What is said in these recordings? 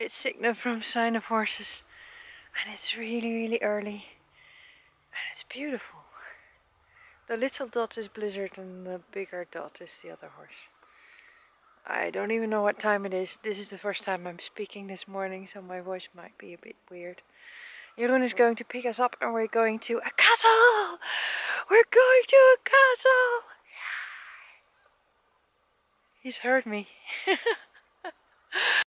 It's Signe from Signe of Horses and it's really really early and it's beautiful. The little dot is Blizzard and the bigger dot is the other horse. I don't even know what time it is. This is the first time I'm speaking this morning so my voice might be a bit weird. Jeroen is going to pick us up and we're going to a castle! We're going to a castle! He's heard me.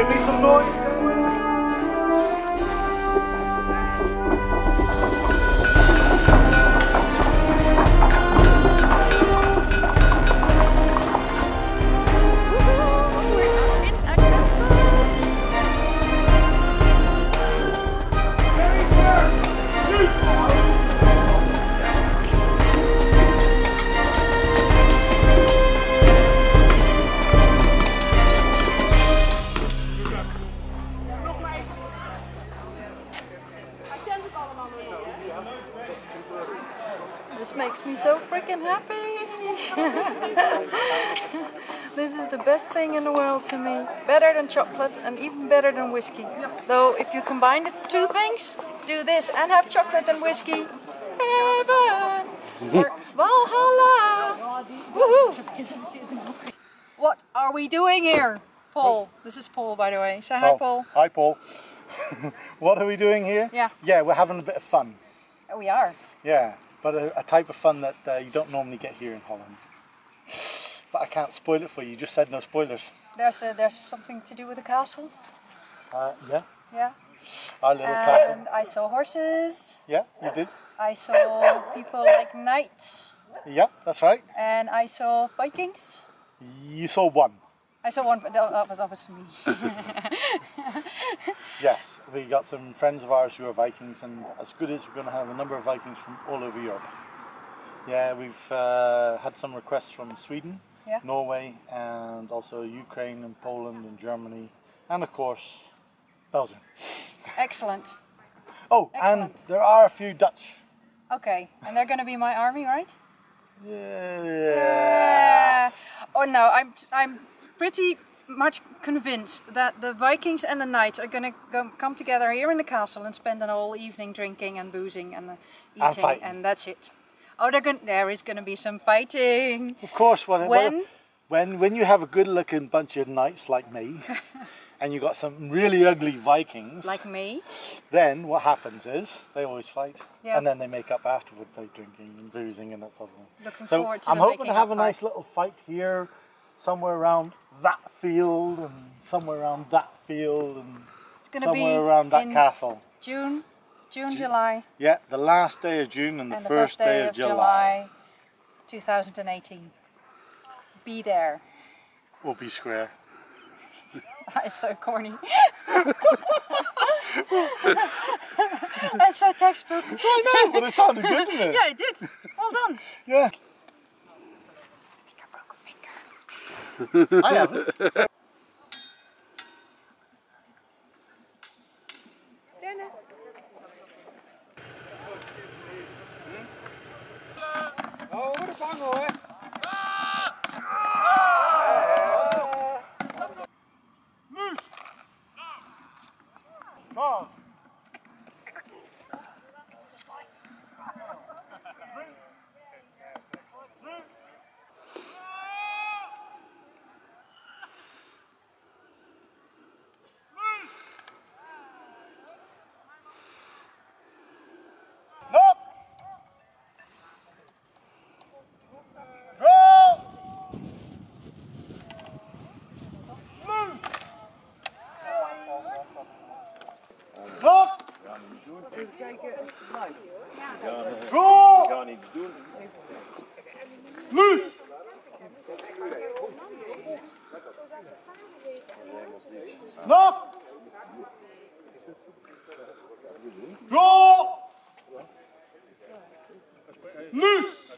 Give me some noise. This makes me so freaking happy. this is the best thing in the world to me. Better than chocolate and even better than whiskey. Though if you combine the two things, do this and have chocolate and whiskey, heaven or Valhalla. Woohoo! What are we doing here? Paul, this is Paul by the way. Say hi Oh, Paul. Hi, Paul. what are we doing here? Yeah. Yeah, we're having a bit of fun. Oh, we are. Yeah, but a, a type of fun that uh, you don't normally get here in Holland. But I can't spoil it for you. You just said no spoilers. There's a, there's something to do with the castle. Uh, yeah, Yeah. our little castle. And I saw horses. Yeah, you did. I saw people like knights, Yeah, that's right. and I saw Vikings. You saw one. I saw one, but that that was obviously me. Yes, we got some friends of ours who are Vikings, and as good as we're going to have a number of Vikings from all over Europe. Yeah, we've uh, had some requests from Sweden, Yeah. Norway, and also Ukraine and Poland and Germany, and of course Belgium. Excellent. Oh, Excellent. and there are a few Dutch. Okay, and they're going to be my army, right? Yeah. Uh, oh no, I'm I'm pretty much convinced that the Vikings and the knights are going to go, come together here in the castle and spend an whole evening drinking and boozing and uh, And eating, fighting. and that's it. Oh, they're going. There is going to be some fighting. Of course, when When? when when you have a good-looking bunch of knights like me, and you got some really ugly Vikings, Like me. then what happens is they always fight, Yeah. and then they make up afterward by drinking and boozing and that sort of thing. Looking so forward to I'm hoping to have a part. nice little fight here, somewhere around that field, and somewhere around that field, and It's going to be somewhere around that castle. June, June, July, Yeah, the last day of June and the, and the first, day, of July. 2018. Be there. will be square. it's so corny. That's so textbook. I know, but it sounded good, didn't it? Yeah, it did. Well done. Yeah. I broke a finger. I haven't. No! kijken. Goal! Ik ga niks doen. Luus! Nog! Goal! Luus!